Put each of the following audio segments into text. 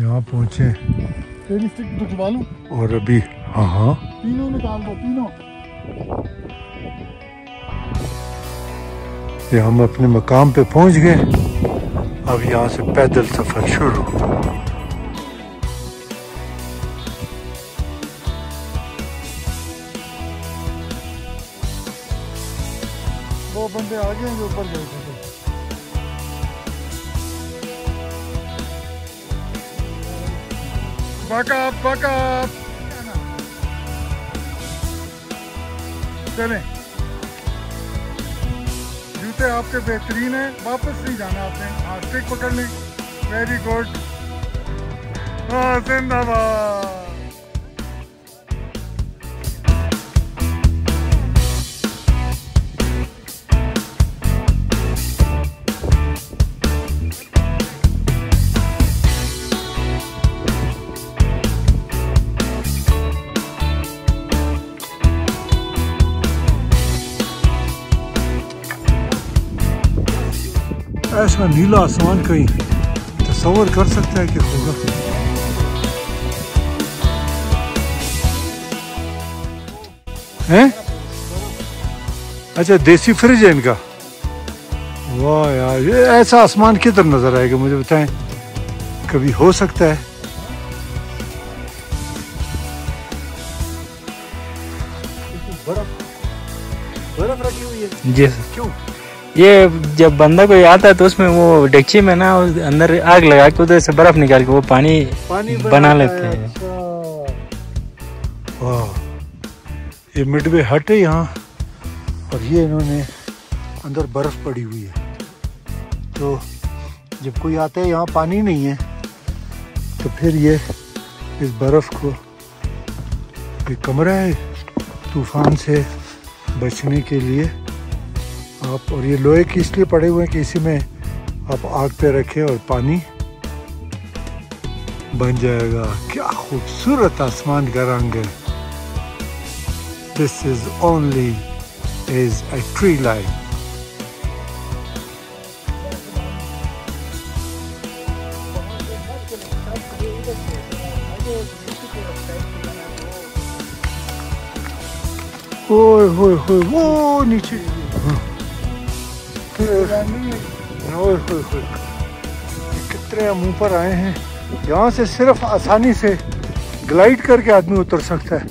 यहाँ पहुँचे। तेरी स्टिक तो छुपा लूँ? और अभी हाँ हाँ। तीनों निकाल दो तीनों। ये हम अपने मकाम पे पहुँच गए। अब यहाँ से पैदल सफ़र शुरू। दो बंदे आगे हैं जो ऊपर गए थे। Back up, back up. चले। जूते आपके बेहतरीन है वापस नहीं जाना आपने। हाँ स्टिक पकड़ लें। वेरी गुड हाँ जिंदाबाद। ऐसा नीला आसमान कहीं तस्वर कर सकता है कि होगा? हैं? अच्छा देसी फ्रिज है इनका। वाह यार ये ऐसा आसमान किधर नज़र आएगा मुझे बताएँ। कभी हो सकता है। बर्फ़ रखी हुई है। जी। क्यों? ये जब बंदा कोई आता है तो उसमें वो डेक्ची में ना उस अंदर आग लगा के उधर से बर्फ़ निकाल के वो पानी पानी बना लेते हैं। अच्छा। वाह ये मिडवे हट है यहाँ। और ये इन्होंने अंदर बर्फ़ पड़ी हुई है। तो जब कोई आता है यहाँ पानी नहीं है तो फिर ये इस बर्फ़ को एक कमरा है तूफ़ान से बचने के लिए? आप और ये लोहे की इसलिए पड़े हुए हैं कि इसी में आप आग पे रखें और पानी बन जाएगा। क्या खूबसूरत आसमान का रंग है। This is only is a tree line ओए होए होए, वो नीचे। हाँ। कितने हम ऊपर आए हैं। यहाँ से सिर्फ़ आसानी से ग्लाइड करके आदमी उतर सकता है।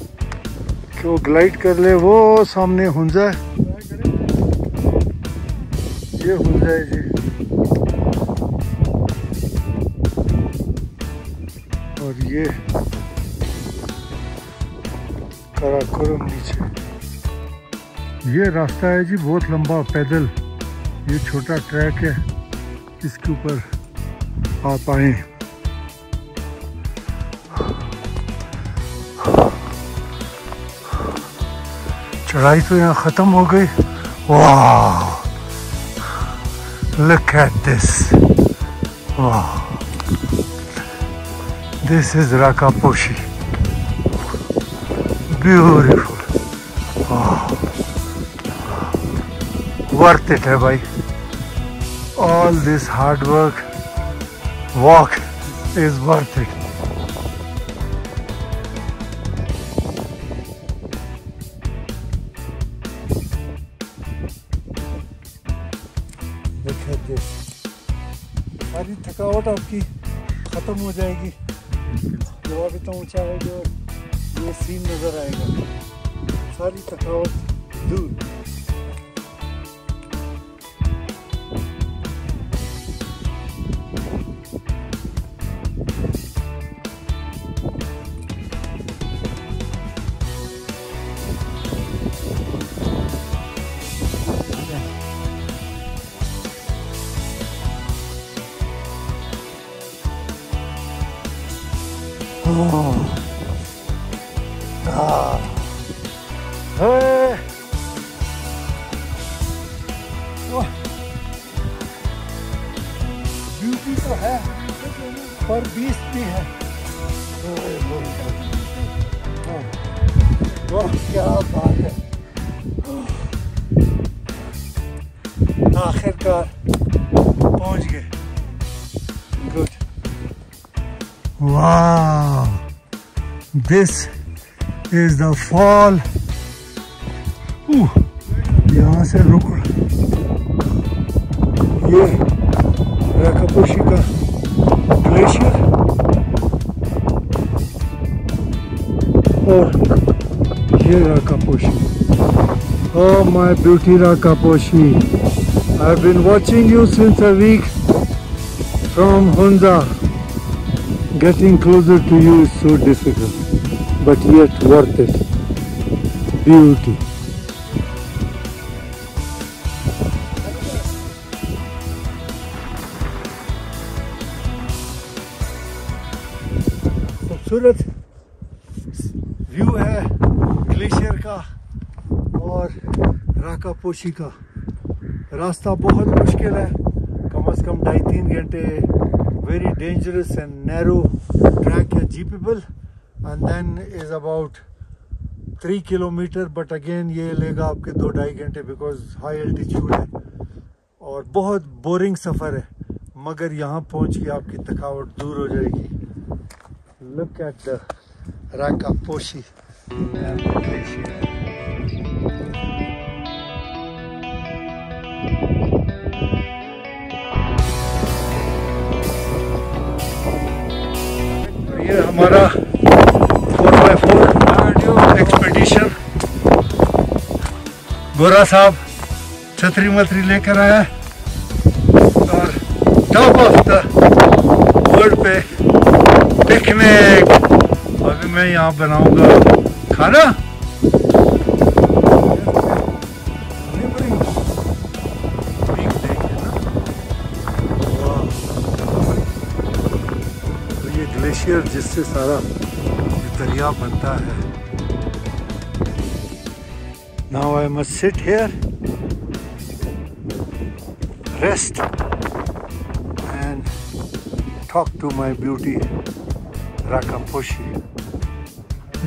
कि वो ग्लाइड कर ले, वो सामने हुंजा है। ये हुंजा है जी। और ये कराकोरम नीचे। ये रास्ता है जी, बहुत लंबा पैदल। ये छोटा ट्रैक है इसके ऊपर आप आए। चढ़ाई तो यहाँ ख़त्म हो गई। Look at this this is Rakaposhi beautiful वाह! वर्थ इट है भाई। All this hard work walk is worth it देखिए सारी थकावट आपकी ख़त्म हो जाएगी। जब आप इतना ऊँचा है जो ये सीन नज़र आएगा। सारी थकावट दूर। ब्यूटी तो है पर बीस भी है। वाह क्या बात है आखिरकार पहुँच गए Wow! This is the fall. Ooh, यहाँ से रुक ये राकापोशी का ग्लेशियर और ये Rakaposhi Oh my beauty Rakaposhi I've been watching you since a week from Honda Getting closer to you is so difficult but yet worth it Beauty खूबसूरत view है glacier का और राकापोशी का रास्ता बहुत मुश्किल है कम अज कम ढाई तीन घंटे very dangerous and narrow track है jeepable and then is about three kilometre but again ये लेगा आपके दो ढाई घंटे बिकॉज़ हाई एल्टीट्यूड है। और बहुत बोरिंग सफ़र है। मगर यहाँ पहुँच के आपकी थकावट दूर हो जाएगी। Look at the Rakaposhi glacier ये हमारा फोर बाई फोर एक्सपेडिशन गोरा साहब छतरी मतरी लेकर आया और टॉप ऑफ़ द वर्ल्ड पे पिकनिक अभी मैं यहाँ बनाऊँगा खाना। ग्लेशियर जिससे सारा दरिया बनता है। Now I must sit here rest and talk to my beauty Rakaposhi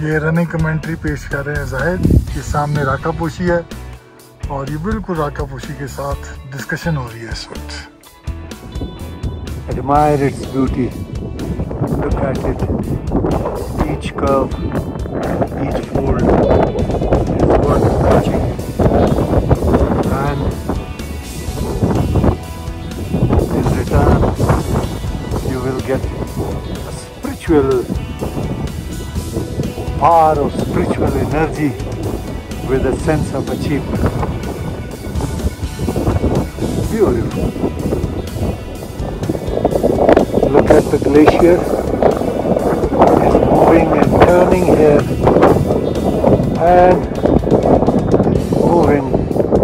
ये रनिंग कमेंट्री पेश कर रहे हैं ज़ाहिर कि सामने राका पोशी है, और ये बिल्कुल राका पोशी के साथ डिस्कशन हो रही है इस वक्त। Admire its beauty. Look at it. Each curve, each fold is worth watching. And in return, you will get a spiritual power of spiritual energy with a sense of achievement. Beautiful. Look at the glacier. It's moving and turning here and moving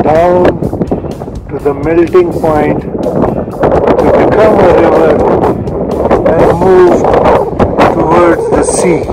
down to the melting point to become a river and move towards the sea.